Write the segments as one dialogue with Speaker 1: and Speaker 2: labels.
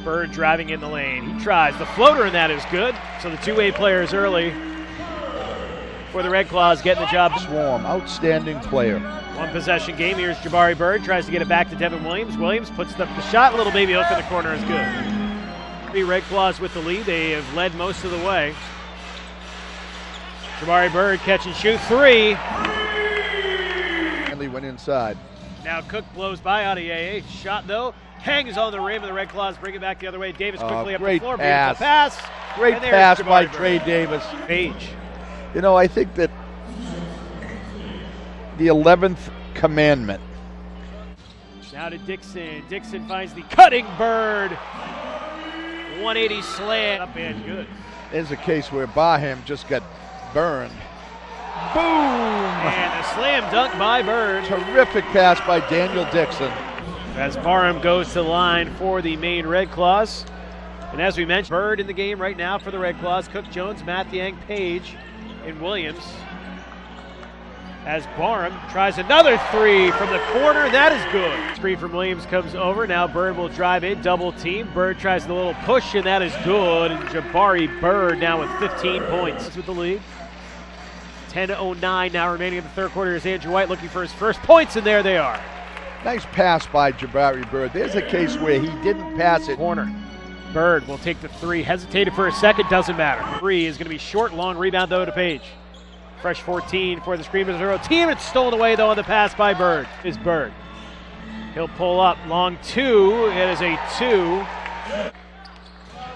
Speaker 1: Bird driving in the lane. He tries. The floater in that is good. So the two-way players early for the Red Claws getting the job.
Speaker 2: Swarm, outstanding player.
Speaker 1: One possession game. Here's Jabari Bird. Tries to get it back to Devin Williams. Williams puts up the shot. Little baby hook in the corner is good. Three Red Claws with the lead. They have led most of the way. Jabari Bird catch and shoot three.
Speaker 2: Hanley went inside.
Speaker 1: Now Cook blows by Adiaye. Shot though. Hangs on the rim, and the Red Claws bring it back the other way. Davis
Speaker 2: Oh,
Speaker 1: quickly up the floor.
Speaker 2: pass.
Speaker 1: Beautiful pass.
Speaker 2: Great pass by. Trey Davis.
Speaker 1: Page.
Speaker 2: You know, I think that the 11th commandment.
Speaker 1: Now to Dixon. Dixon finds the cutting bird. 180 slam. Up and good.
Speaker 2: is a case where Barham just got burned. Boom!
Speaker 1: And a slam dunk by Bird.
Speaker 2: Terrific pass by Daniel Dixon.
Speaker 1: As Barham goes to the line for the main Red Claws. And as we mentioned, Bird in the game right now for the Red Claws. Cook Jones, Mathiang, Page, and Williams. As Barham tries another three from the corner, that is good. Three from Williams comes over. Now Bird will drive in, double team. Bird tries the little push, and that is good. And Jabari Bird now with 15 points with the lead. 10.09 now remaining in the third quarter is Andrew White looking for his first points, and there they are.
Speaker 2: Nice pass by Jabari Bird. There's a case where he didn't pass it.
Speaker 1: corner. Bird will take the three. Hesitated for a second, doesn't matter. Three is going to be short, long rebound though to Page. Fresh 14 for the Screamers Zero team. It's stolen away though on the pass by Bird. Is Bird. He'll pull up long two. It is a two.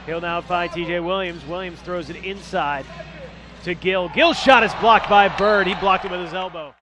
Speaker 1: He'll now find TJ Williams. Williams throws it inside to Gill. Gill's shot is blocked by Bird. He blocked it with his elbow.